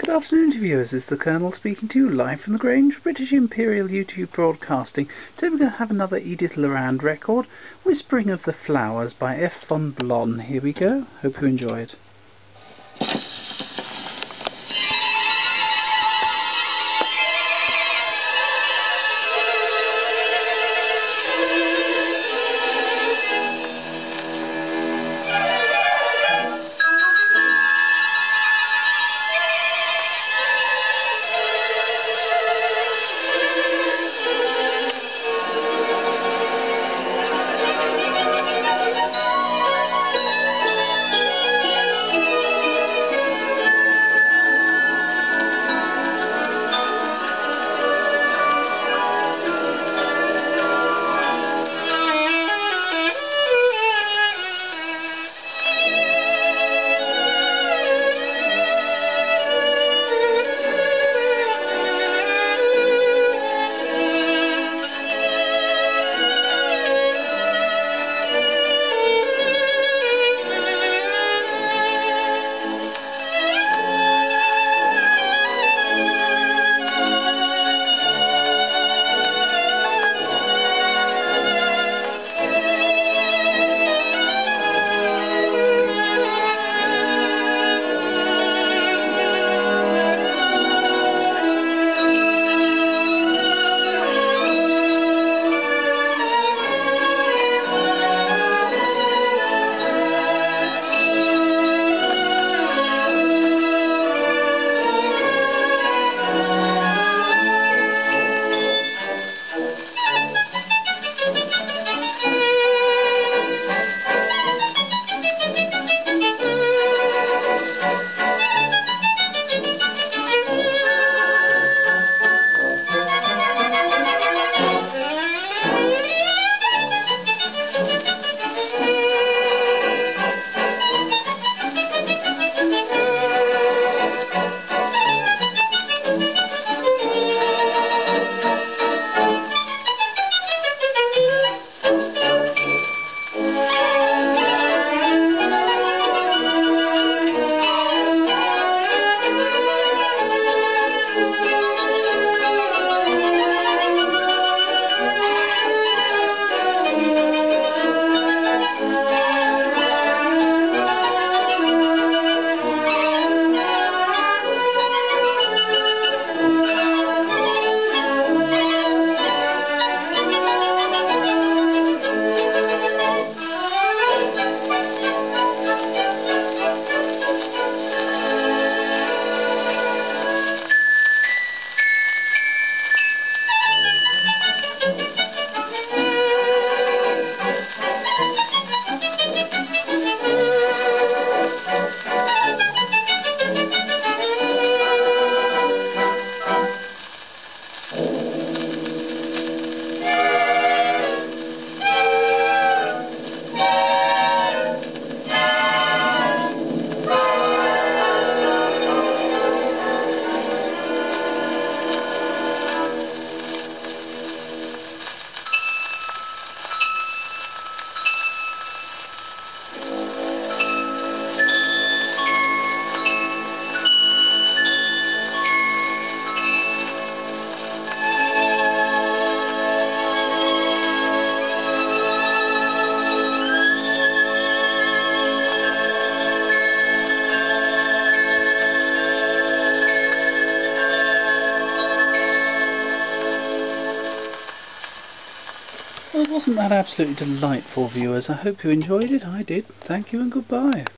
Good afternoon viewers, this is the Colonel speaking to you live from the Grange, British Imperial YouTube Broadcasting. Today we're going to have another Edith Lorand record, Whispering of the Flowers by F. von Blon. Here we go, hope you enjoy it. Well, wasn't that absolutely delightful, viewers? I hope you enjoyed it. I did. Thank you and goodbye.